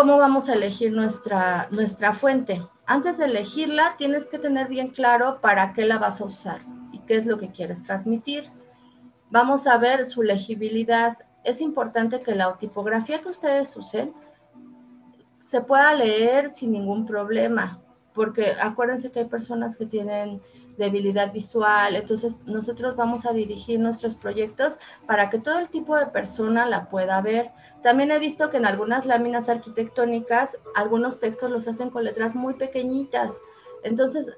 ¿Cómo vamos a elegir nuestra, nuestra fuente? Antes de elegirla, tienes que tener bien claro para qué la vas a usar y qué es lo que quieres transmitir. Vamos a ver su legibilidad. Es importante que la tipografía que ustedes usen se pueda leer sin ningún problema, porque acuérdense que hay personas que tienen debilidad visual, entonces nosotros vamos a dirigir nuestros proyectos para que todo el tipo de persona la pueda ver. También he visto que en algunas láminas arquitectónicas algunos textos los hacen con letras muy pequeñitas, entonces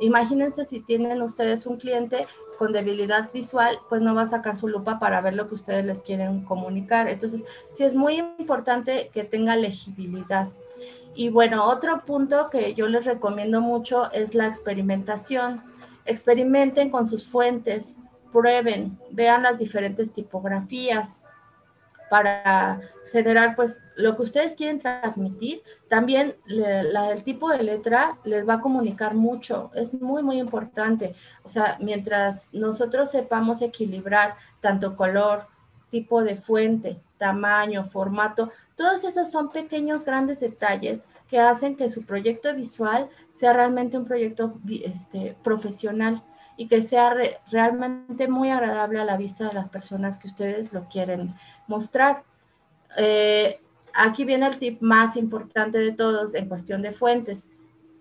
imagínense si tienen ustedes un cliente con debilidad visual, pues no va a sacar su lupa para ver lo que ustedes les quieren comunicar. Entonces, sí es muy importante que tenga legibilidad. Y bueno, otro punto que yo les recomiendo mucho es la experimentación. Experimenten con sus fuentes, prueben, vean las diferentes tipografías para generar pues lo que ustedes quieren transmitir. También el tipo de letra les va a comunicar mucho, es muy, muy importante. O sea, mientras nosotros sepamos equilibrar tanto color, tipo de fuente, tamaño, formato, todos esos son pequeños, grandes detalles que hacen que su proyecto visual sea realmente un proyecto este, profesional y que sea realmente muy agradable a la vista de las personas que ustedes lo quieren mostrar. Eh, aquí viene el tip más importante de todos en cuestión de fuentes.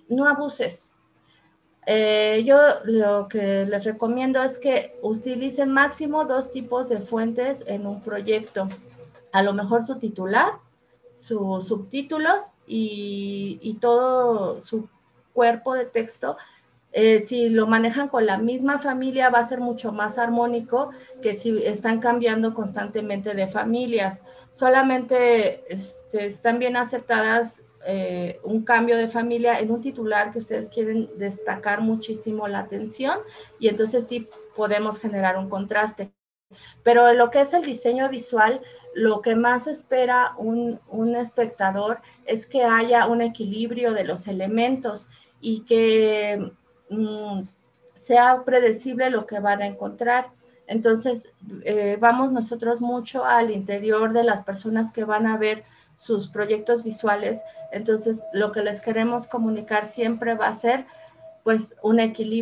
No abuses. Eh, yo lo que les recomiendo es que utilicen máximo dos tipos de fuentes en un proyecto. A lo mejor su titular, sus subtítulos y, todo su cuerpo de texto eh, si lo manejan con la misma familia va a ser mucho más armónico que si están cambiando constantemente de familias. Solamente este, están bien aceptadas eh, un cambio de familia en un titular que ustedes quieren destacar muchísimo la atención y entonces sí podemos generar un contraste. Pero lo que es el diseño visual, lo que más espera un, un espectador es que haya un equilibrio de los elementos y que Mm, sea predecible lo que van a encontrar. Entonces, eh, vamos nosotros mucho al interior de las personas que van a ver sus proyectos visuales. Entonces, lo que les queremos comunicar siempre va a ser, pues, un equilibrio